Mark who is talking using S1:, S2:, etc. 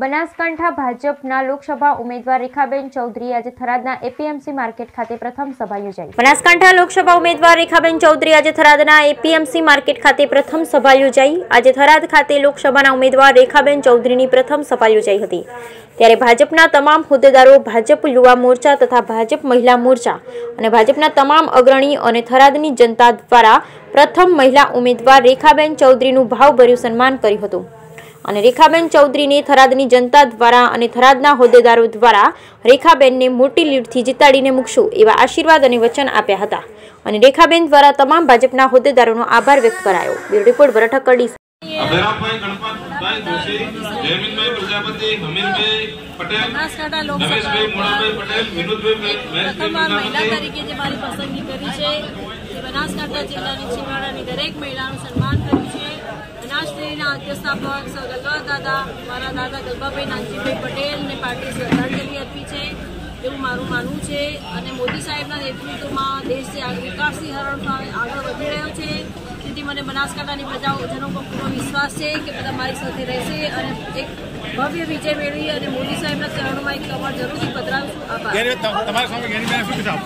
S1: બનાસકાંઠા ભાજપના લોકસભા ઉમેદવાર રેખાબેન ચૌધરી આજે થરાદના એપીએમસી માર્કેટ ખાતે પ્રથમ સભા યોજાઈ. બનાસકાંઠા લોકસભા ઉમેદવાર રેખાબેન ચૌધરી આજે થરાદના એપીએમસી માર્કેટ ખાતે પ્રથમ સભા યોજાઈ. આજે થરાદ ખાતે લોકસભાના ઉમેદવાર રેખાબેન ચૌધરીની પ્રથમ સભા યોજાઈ હતી. ત્યારે ભાજપના તમામ હોદ્દેદારો, ભાજપ યુવા મોરચા તથા ભાજપ મહિલા મોરચા અને ભાજપના તમામ અગ્રણી અને થરાદની જનતા દ્વારા પ્રથમ મહિલા ઉમેદવાર રેખાબેન ચૌધરીનું ભાવભર્યું સન્માન કર્યું હતું. અને રેખાબેન ચૌધરીને થરાદની જનતા દ્વારા અને થરાદના હોદ્દેદારો દ્વારા રેખાબેનને મોટી લીડથી જીતાડીને મૂકશું એવા આશીર્વાદ અને વચન આપ્યા હતા. અને રેખાબેન દ્વારા તમામ ભાજપના હોદ્દેદારોનો આભાર વ્યક્ત કરાયો. બ્યુરો રિપોર્ટ ભરત કડી
S2: અભેરામભાઈ ગણપતભાઈ જોશી જયમીનભાઈ પ્રજાપતિ હમીરભાઈ પટેલ
S3: બનાસકાંઠા
S2: મોડાભાઈ પટેલ વિનોદભાઈ
S3: પ્રથમવાર તરીકે જે મારી પસંદગી કરી છે બનાસકાંઠા જિલ્લાની છેવાડાની દરેક મહિલાનું સન્માન કર્યું છે. અધ્યક્ષાપક સર ગલવા દાદા મારા દાદા ગલબાભાઈ નાનજીભાઈ પટેલને પાર્ટી શ્રદ્ધાંજલિ અર્પી છે એવું મારું માનવું છે. અને મોદી સાહેબના નેતૃત્વમાં દેશ જે આગળ વિકાસની હરણમાં આગળ વધી રહ્યો છે. તેથી મને બનાસકાંઠાની પ્રજાજનો પર પૂરો વિશ્વાસ છે કે બધા મારી સાથે રહેશે અને એક ભવ્ય વિજય મેળવી અને મોદી સાહેબના ચરણોમાં એક કમર જરૂરથી પધરાવશું. આભાર.
S4: તમારા સામે જ્ઞાનીબેન શું કીધું